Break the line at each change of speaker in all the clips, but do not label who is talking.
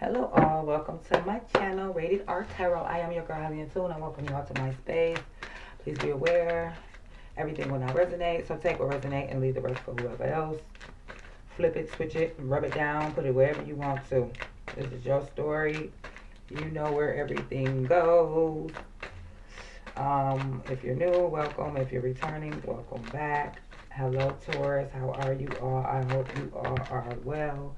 Hello all, welcome to my channel, Rated R Tarot. I am your girl, Holly Tune. I welcome you all to my space. Please be aware, everything will not resonate, so take what resonate and leave the rest for whoever else. Flip it, switch it, rub it down, put it wherever you want to. This is your story. You know where everything goes. Um, if you're new, welcome. If you're returning, welcome back. Hello, Taurus. How are you all? I hope you all are well.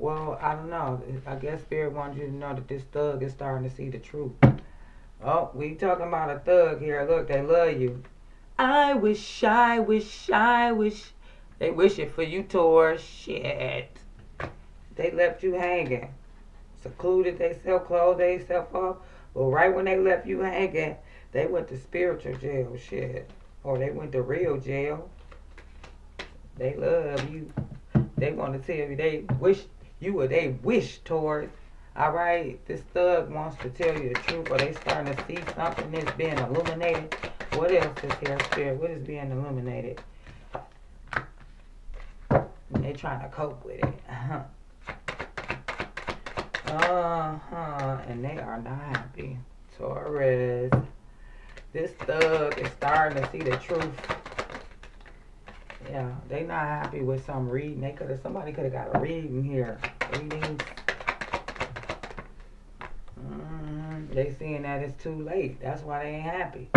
Well, I don't know. I guess Spirit wants you to know that this thug is starting to see the truth. Oh, we talking about a thug here. Look, they love you. I wish, I wish, I wish. They wish it for you, Taurus. Shit. They left you hanging. Secluded, they sell clothes, they sell off. But right when they left you hanging, they went to spiritual jail. Shit. Or they went to real jail. They love you. They want to tell you they wish you what they wish towards. All right, this thug wants to tell you the truth, or they starting to see something that's being illuminated. What else is here, spirit? What is being illuminated? They trying to cope with it. Uh-huh. Uh-huh. And they are not happy. Taurus. This thug is starting to see the truth. Yeah, they not happy with some reading. They could have somebody could have got a reading here. Readings. Mm, they seeing that it's too late. That's why they ain't happy.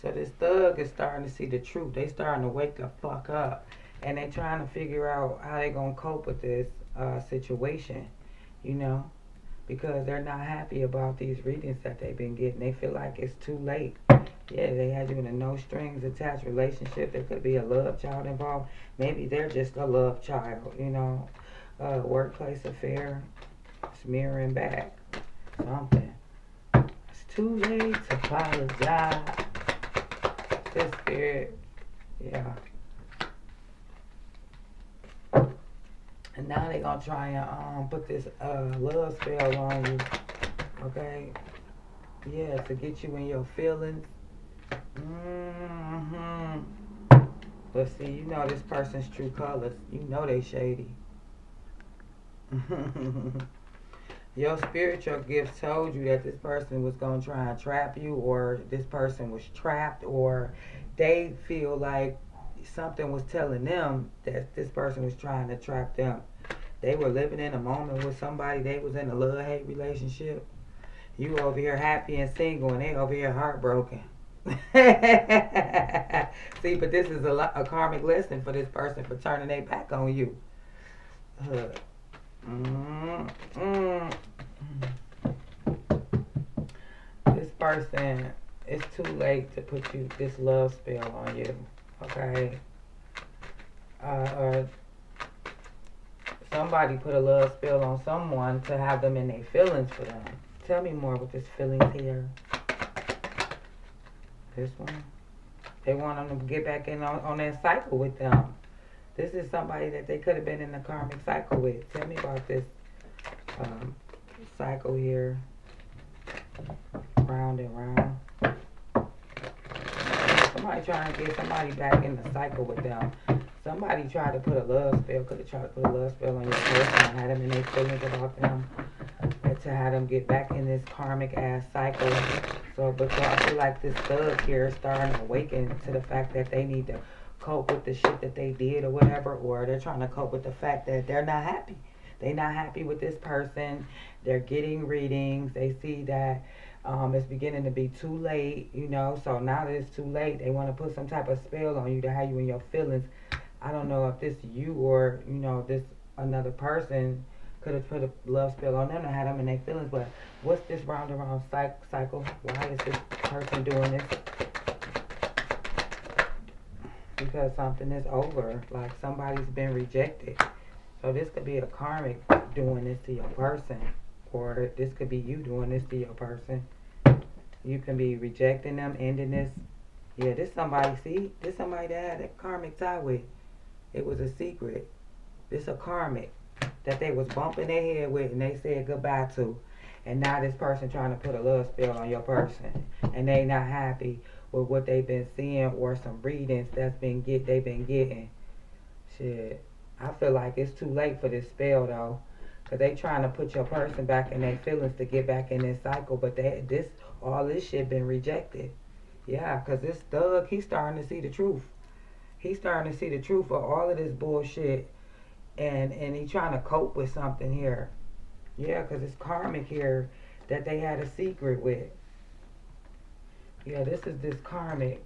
So this thug is starting to see the truth. They starting to wake the fuck up. And they trying to figure out how they gonna cope with this uh, situation. You know? Because they're not happy about these readings that they've been getting. They feel like it's too late. Yeah, they had you in a no strings attached relationship. There could be a love child involved. Maybe they're just a love child, you know. Uh, workplace affair. Smearing back. Something. It's too late to apologize. This spirit. Yeah. And now they're gonna try and um put this uh love spell on you. Okay? Yeah, to get you in your feelings Mm-hmm. But see, you know this person's true colors. You know they shady. Your spiritual gift told you that this person was going to try and trap you or this person was trapped or they feel like something was telling them that this person was trying to trap them. They were living in a moment with somebody. They was in a love-hate relationship. You over here happy and single and they over here heartbroken. See, but this is a, a karmic lesson for this person for turning their back on you. Uh, mm, mm, this person, it's too late to put you this love spell on you. Okay. Uh, uh, somebody put a love spell on someone to have them in their feelings for them. Tell me more with this feelings here. This one. They want them to get back in on, on that cycle with them. This is somebody that they could have been in the karmic cycle with. Tell me about this um, cycle here. Round and round. Somebody trying to get somebody back in the cycle with them. Somebody tried to put a love spell, could have tried to put a love spell on your person and had them in their feelings about them. To have them get back in this karmic ass cycle so, so I feel like this thug here is starting to awaken to the fact that they need to cope with the shit that they did or whatever, or they're trying to cope with the fact that they're not happy. They're not happy with this person. They're getting readings. They see that um, it's beginning to be too late, you know. So now that it's too late, they want to put some type of spell on you to have you in your feelings. I don't know if this you or, you know, this another person could have put a love spell on them and had them in their feelings. But what's this round around cycle? Why is this person doing this? Because something is over. Like somebody's been rejected. So this could be a karmic doing this to your person. Or this could be you doing this to your person. You can be rejecting them, ending this. Yeah, this somebody, see? This somebody that had a karmic tie with. It was a secret. This a karmic that they was bumping their head with and they said goodbye to. And now this person trying to put a love spell on your person. And they not happy with what they've been seeing or some readings that's been get they been getting. Shit. I feel like it's too late for this spell though. Cause they trying to put your person back in their feelings to get back in this cycle, but they this all this shit been rejected. Yeah, cause this thug he's starting to see the truth. He's starting to see the truth of all of this bullshit, and and he trying to cope with something here. Yeah, cause it's karmic here that they had a secret with. Yeah, this is this karmic.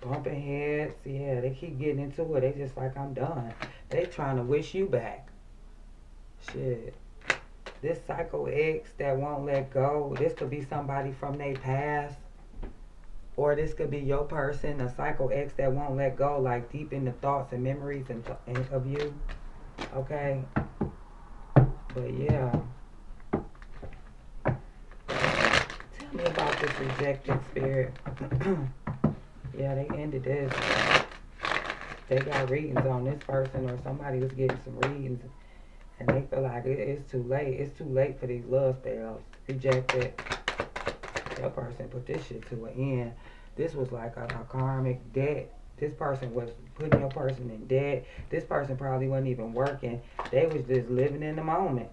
Bumping heads, yeah, they keep getting into it. They just like, I'm done. They trying to wish you back. Shit. This psycho ex that won't let go, this could be somebody from their past. Or this could be your person, a psycho ex that won't let go, like deep in the thoughts and memories and, and of you. Okay? But yeah. Tell me about this rejected spirit. yeah, they ended this. They got readings on this person or somebody was getting some readings and they feel like it, it's too late. It's too late for these love spells. Rejected. That person put this shit to an end. This was like a, a karmic debt. This person was putting your person in debt. This person probably wasn't even working. They was just living in the moment.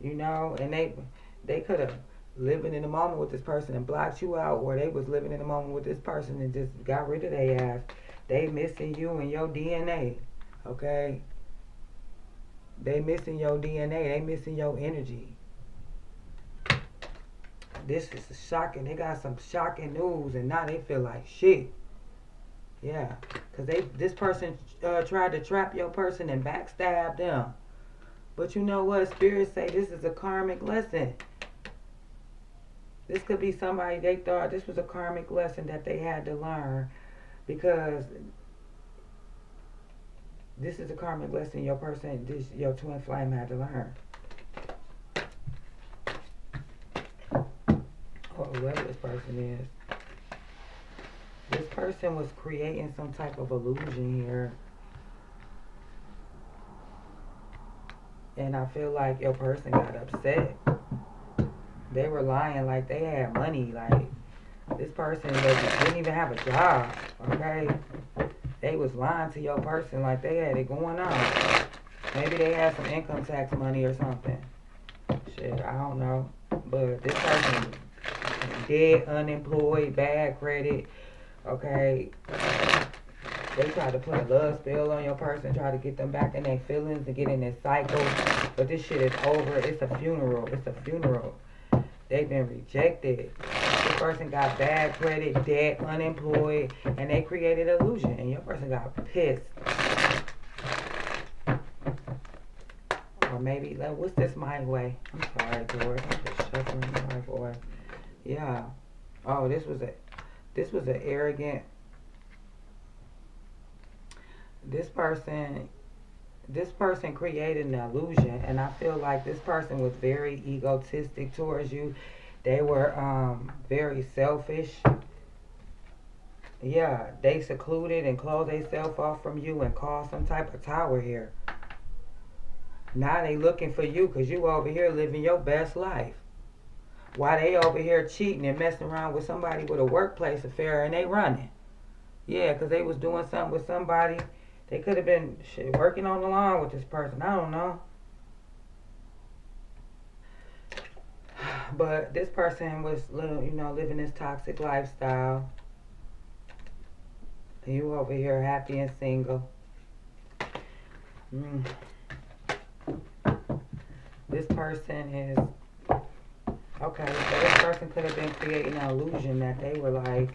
You know, and they they could have living in the moment with this person and blocked you out, or they was living in the moment with this person and just got rid of their ass. They missing you and your DNA. Okay? They missing your DNA. They missing your energy. This is shocking. They got some shocking news, and now they feel like shit. Yeah, cause they this person uh, tried to trap your person and backstab them. But you know what? Spirits say this is a karmic lesson. This could be somebody they thought this was a karmic lesson that they had to learn because this is a karmic lesson your person, this your twin flame had to learn. Or whoever this person is. This person was creating some type of illusion here. And I feel like your person got upset. They were lying like they had money. Like, this person didn't even have a job, okay? They was lying to your person like they had it going on. Maybe they had some income tax money or something. Shit, I don't know. But this person dead, unemployed, bad credit, okay? They try to put a love spell on your person, try to get them back in their feelings and get in this cycle. But this shit is over. It's a funeral. It's a funeral. They've been rejected. This person got bad credit, debt, unemployed, and they created illusion. And your person got pissed. Or maybe, like, what's this my way? I'm sorry, George. I'm just shuffling my boy. Yeah. Oh, this was a, this was an arrogant. This person, this person created an illusion, and I feel like this person was very egotistic towards you. They were um, very selfish. Yeah, they secluded and closed themselves off from you and caused some type of tower here. Now they looking for you because you over here living your best life. While they over here cheating and messing around with somebody with a workplace affair and they running. Yeah, because they was doing something with somebody they could have been shit, working on the lawn with this person. I don't know. But this person was, you know, living this toxic lifestyle. You over here happy and single. Mm. This person is Okay, so this person could have been creating an illusion that they were like,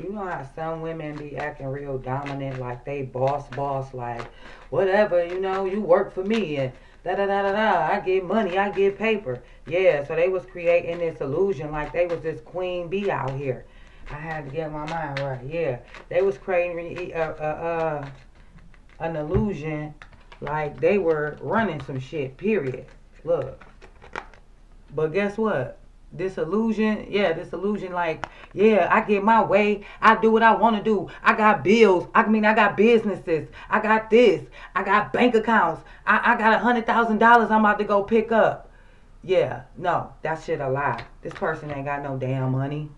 you know how some women be acting real dominant, like they boss, boss, like whatever, you know, you work for me and da da da da da. I get money, I get paper. Yeah, so they was creating this illusion like they was this queen bee out here. I had to get my mind right. Yeah, they was creating uh, uh, uh, an illusion like they were running some shit. Period. Look. But guess what? This illusion yeah disillusion like yeah i get my way i do what i want to do i got bills i mean i got businesses i got this i got bank accounts i, I got a hundred thousand dollars i'm about to go pick up yeah no that shit a lie this person ain't got no damn money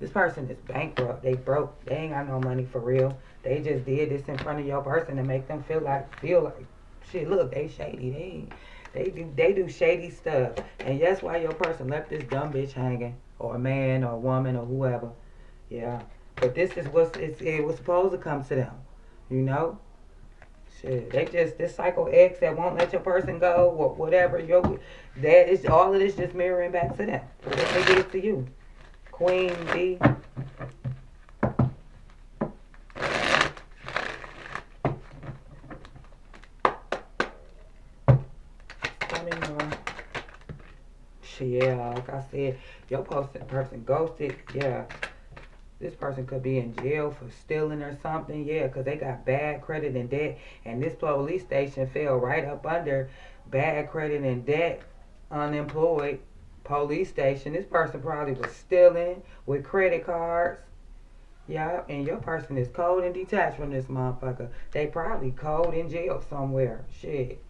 this person is bankrupt they broke they ain't got no money for real They just did this in front of your person to make them feel like feel like shit. Look, they shady. They they do they do shady stuff, and that's why your person left this dumb bitch hanging, or a man, or a woman, or whoever. Yeah, but this is what it was supposed to come to them. You know. Shit, they just this cycle X that won't let your person go or whatever. Your that is all of this just mirroring back to them. They did to you, Queen Bee. Yeah, like I said, your person person ghosted. Yeah, this person could be in jail for stealing or something. Yeah, because they got bad credit and debt. And this police station fell right up under bad credit and debt, unemployed police station. This person probably was stealing with credit cards. Yeah, and your person is cold and detached from this motherfucker. They probably cold in jail somewhere. Shit.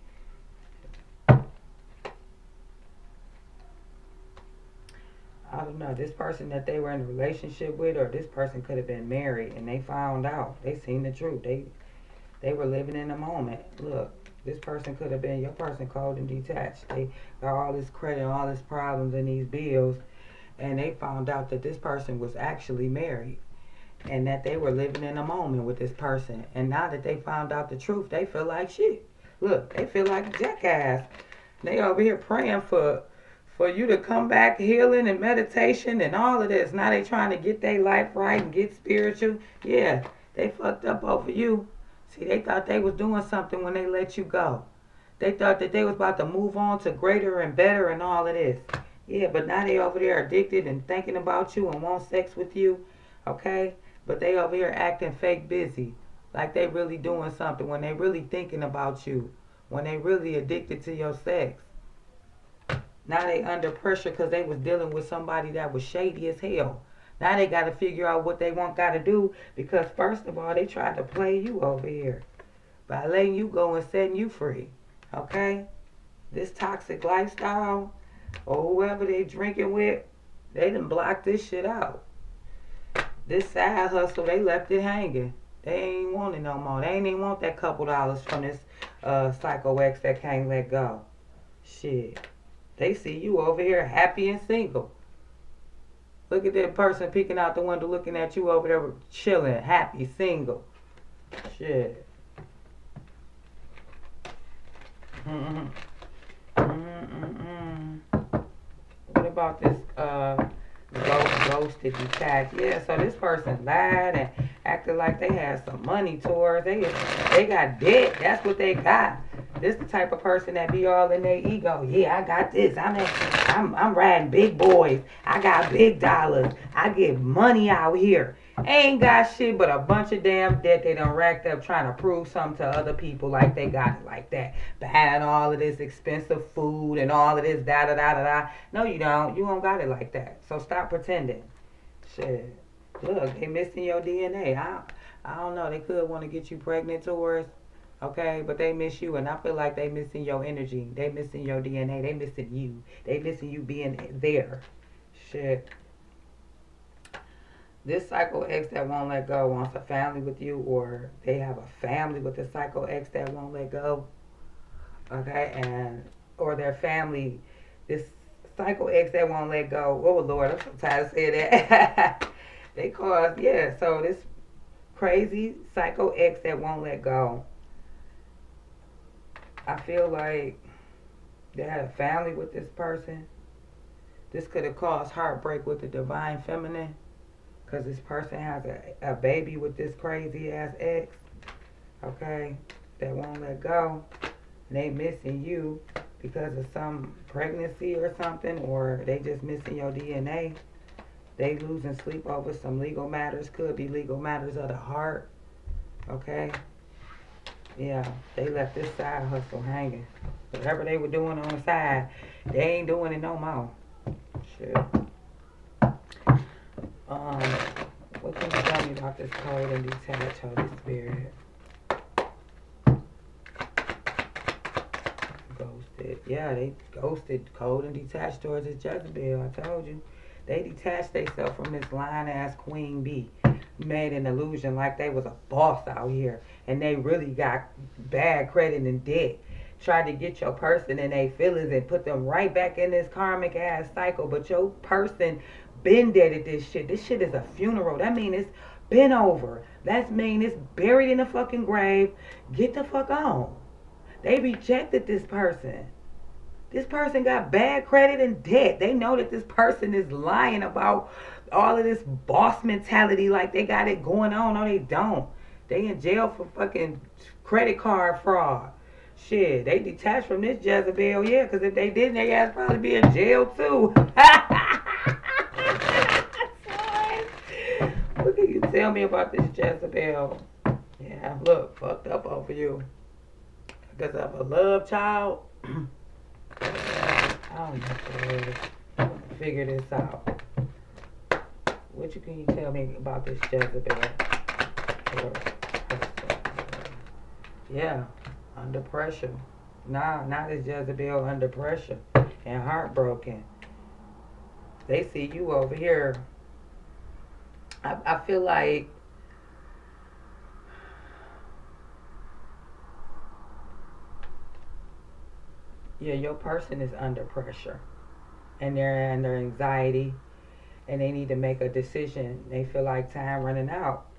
I don't know, this person that they were in a relationship with or this person could have been married and they found out. They seen the truth. They they were living in the moment. Look, this person could have been your person cold and detached. They got all this credit, all these problems and these bills and they found out that this person was actually married and that they were living in a moment with this person. And now that they found out the truth, they feel like shit. Look, they feel like jackass. They over here praying for for you to come back healing and meditation and all of this. Now they trying to get their life right and get spiritual. Yeah, they fucked up over you. See, they thought they was doing something when they let you go. They thought that they was about to move on to greater and better and all of this. Yeah, but now they over there addicted and thinking about you and want sex with you. Okay? But they over here acting fake busy. Like they really doing something when they really thinking about you. When they really addicted to your sex. Now they under pressure because they was dealing with somebody that was shady as hell. Now they got to figure out what they want got to do because first of all, they tried to play you over here by letting you go and setting you free. Okay? This toxic lifestyle or whoever they drinking with, they done blocked this shit out. This side hustle, they left it hanging. They ain't want it no more. They ain't even want that couple dollars from this uh, Psycho X that can't let go. Shit. They see you over here happy and single. Look at that person peeking out the window looking at you over there chilling, happy, single. Shit. What about this uh ghost, ghosted detached? Yeah, so this person lied and acted like they had some money towards. They they got debt. That's what they got. This the type of person that be all in their ego. Yeah, I got this. I'm I'm I'm riding big boys. I got big dollars. I get money out here. Ain't got shit but a bunch of damn debt they done racked up trying to prove something to other people like they got it like that. Buying all of this expensive food and all of this da da da da da. No, you don't. You don't got it like that. So stop pretending. Shit. Look, they missing your DNA. I I don't know. They could want to get you pregnant, Taurus. Okay, but they miss you, and I feel like they missing your energy. They missing your DNA. They missing you. They missing you being there. Shit. This Psycho X that won't let go wants a family with you, or they have a family with the Psycho X that won't let go. Okay, and or their family, this Psycho X that won't let go. Oh Lord, I'm so tired of saying that. they cause yeah. So this crazy Psycho X that won't let go I feel like they had a family with this person. This could have caused heartbreak with the divine feminine because this person has a, a baby with this crazy ass ex. Okay? That won't let go. And they missing you because of some pregnancy or something or they just missing your DNA. They losing sleep over some legal matters. Could be legal matters of the heart. Okay? Yeah, they left this side hustle hanging. Whatever they were doing on the side, they ain't doing it no more. Shit. Um, what can you tell me about this cold and detached Holy Spirit? Ghosted. Yeah, they ghosted cold and detached towards this Jezebel. I told you. They detached themselves from this lying ass Queen Bee. made an illusion like they was a boss out here and they really got bad credit and debt. Tried to get your person and they feelings and put them right back in this karmic ass cycle. But your person been dead at this shit. This shit is a funeral. That mean it's been over. That mean it's buried in the fucking grave. Get the fuck on. They rejected this person. This person got bad credit and debt. They know that this person is lying about all of this boss mentality like they got it going on. No, they don't. They in jail for fucking credit card fraud. Shit, they detached from this Jezebel, yeah, because if they didn't, they ass probably be in jail too. what can you tell me about this Jezebel? Yeah, look, fucked up over you. Because I'm a love child. I don't know. Figure this out. What you can you tell me about this Jezebel? Yeah, under pressure. Nah, not this Jezebel under pressure and heartbroken. They see you over here. I, I feel like yeah, your person is under pressure and they're under anxiety and they need to make a decision. They feel like time running out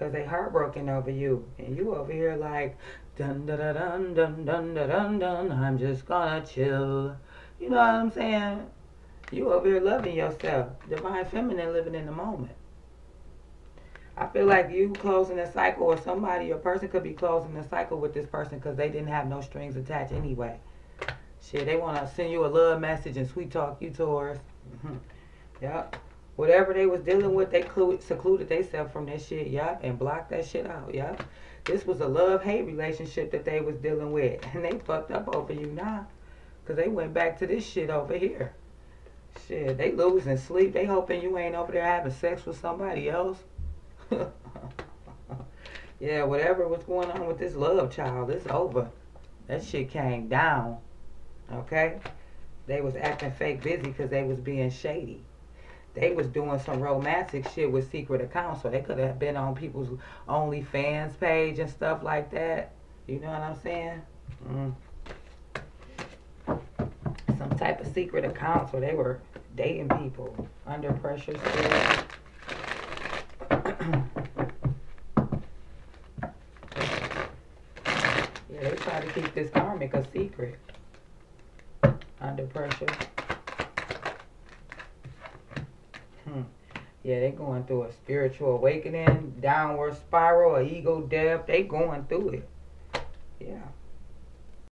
because they heartbroken over you and you over here like dun dun dun dun dun dun dun dun I'm just gonna chill. You know what I'm saying? You over here loving yourself. Divine feminine living in the moment. I feel like you closing a cycle or somebody, a person could be closing a cycle with this person because they didn't have no strings attached anyway. Shit, they want to send you a love message and sweet talk you towards. Yep. Whatever they was dealing with, they secluded themselves from that shit. Yep. And blocked that shit out. Yep. This was a love-hate relationship that they was dealing with. And they fucked up over you now. Because they went back to this shit over here. Shit, they losing sleep. They hoping you ain't over there having sex with somebody else. yeah, whatever was going on with this love child, it's over. That shit came down. Okay? They was acting fake busy because they was being shady. They was doing some romantic shit with secret accounts, so they could have been on people's OnlyFans page and stuff like that. You know what I'm saying? Mm. Some type of secret accounts where they were dating people under pressure still. yeah, they try to keep this karmic a secret. Under pressure. Yeah, they going through a spiritual awakening, downward spiral, a ego death. They going through it. Yeah.